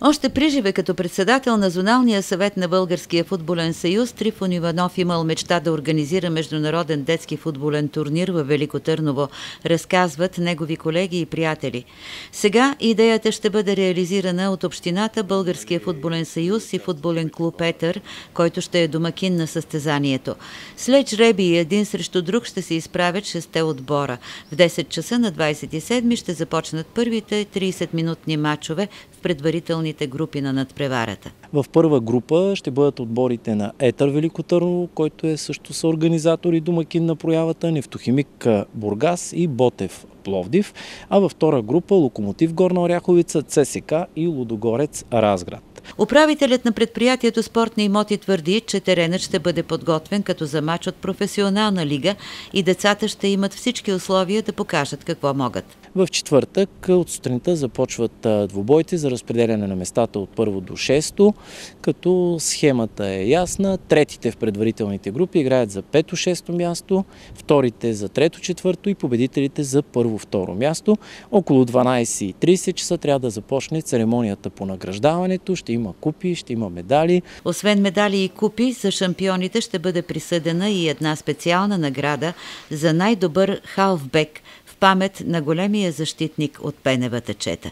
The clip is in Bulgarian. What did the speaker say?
Още приживе като председател на Зоналния съвет на Българския футболен съюз, Трифон Иванов имал мечта да организира международен детски футболен турнир в Велико Търново, разказват негови колеги и приятели. Сега идеята ще бъде реализирана от общината, Българския футболен съюз и футболен клуб Етър, който ще е домакин на състезанието. След жреби и един срещу друг ще се изправят шесте отбора. В 10 часа на 27 ще започнат първите 30-минутни матчове в предварителните групи на надпреварата. В първа група ще бъдат отборите на Етър Велико Търново, който е също съорганизатор и домакин на проявата, Нефтохимик Бургас и Ботев Пловдив, а във втора група Локомотив Горна Оряховица, ЦСК и Лудогорец Разград. Управителят на предприятието Спортни имоти твърди, че теренът ще бъде подготвен като за мач от професионална лига и децата ще имат всички условия да покажат какво могат. В четвъртък от сутринта започват двубойте за разпределяне на местата от първо до шесто, като схемата е ясна. Третите в предварителните групи играят за пето-шесто място, вторите за трето-четвърто и победителите за първо-второ място. Около 12.30 часа трябва да започне церемонията по награждаването. Ще купи, ще има медали. Освен медали и купи, за шампионите ще бъде присъдена и една специална награда за най-добър халфбек в памет на големия защитник от Пеневата чета.